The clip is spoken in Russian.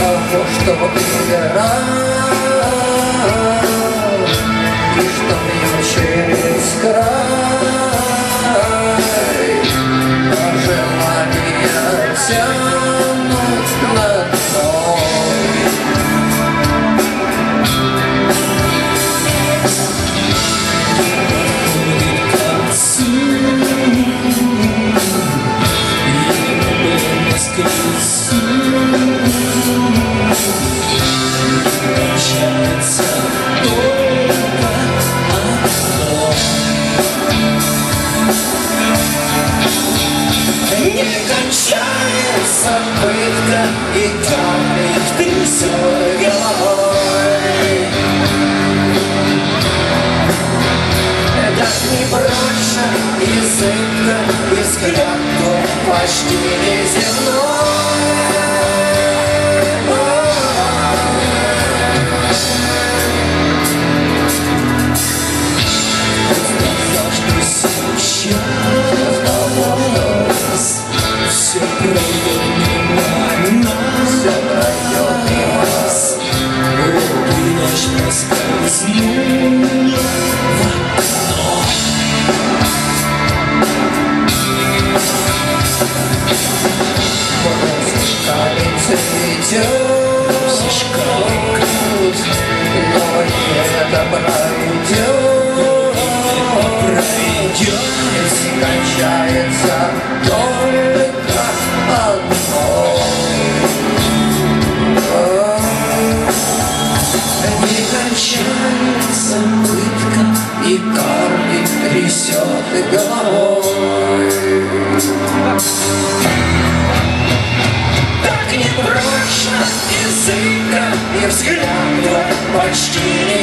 того, что игра И что бьет через край кончается пытка и камень трясет Цветет Но это пройдет Пройдет И кончается только одно Не кончается пытка И камень трясет головой. Так не прочно языка И взгляд твой почти неземной